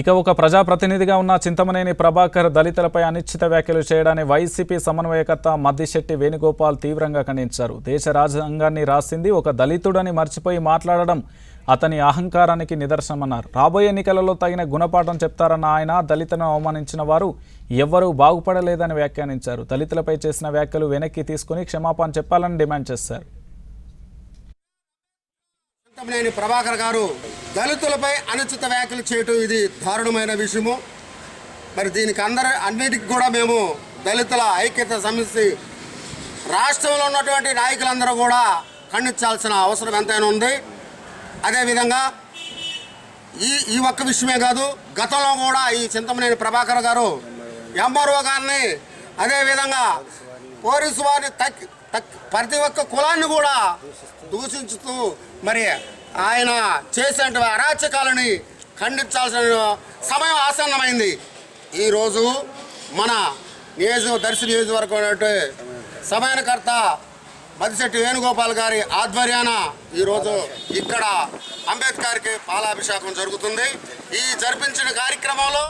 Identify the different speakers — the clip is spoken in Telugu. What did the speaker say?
Speaker 1: ఇక ఒక ప్రజాప్రతినిధిగా ఉన్న చింతమనేని ప్రభాకర్ దళితులపై అనిశ్చిత వ్యాఖ్యలు చేయడాన్ని వైసీపీ సమన్వయకర్త మద్దిశెట్టి వేణుగోపాల్ తీవ్రంగా ఖండించారు. దేశ రాజ్యాంగాన్ని రాసింది ఒక దళితుడని మర్చిపోయి మాట్లాడడం అతని అహంకారానికి నిదర్శనమన్నారు. రాబోయే ఎన్నికలలో తగిన గుణపాఠం చెప్తారన్న ఆయన దళితులను అవమానించిన వారు ఎవ్వరూ బాగుపడలేదని వ్యాఖ్యానించారు. దళితులపై చేసిన వ్యాఖ్యలు వెనక్కి తీసుకుని క్షమాపణ చెప్పాలని డిమాండ్ చేశారు.
Speaker 2: ప్రభాకర్ గారు దళితులపై అనుచిత వ్యాఖ్యలు చేయటం ఇది దారుణమైన విషయము. మరి దీనికి అందరి అన్నిటికీ కూడా మేము దళితుల ఐక్యత సమితి రాష్ట్రంలో ఉన్నటువంటి నాయకులందరూ కూడా ఖండించాల్సిన అవసరం ఎంతైనా ఉంది. అదేవిధంగా ఈ ఈ ఒక్క విషయమే కాదు గతంలో కూడా ఈ చింతమనేని ప్రభాకర్ గారు ఎంఆర్ఓ గారిని అదేవిధంగా పోలీసు వారిని తక్ తక్ ప్రతి ఒక్క కులాన్ని కూడా దూషించుతూ మరి ఆయన చేసిన అరాచకాలని ఖండించాల్సిన సమయం ఆసన్నమైంది. ఈరోజు మన నియోజక దర్శి నియోజకవర్గం అనేటువంటి సమయానికర్త మదిశెట్టి వేణుగోపాల్ గారి ఆధ్వర్యాన ఈరోజు ఇక్కడ అంబేద్కర్కి పాలాభిషేకం జరుగుతుంది. ఈ జరిపించిన కార్యక్రమంలో